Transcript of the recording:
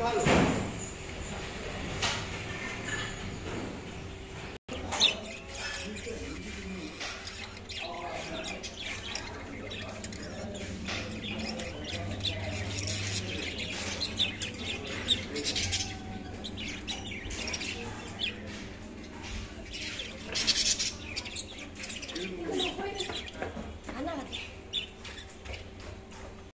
Good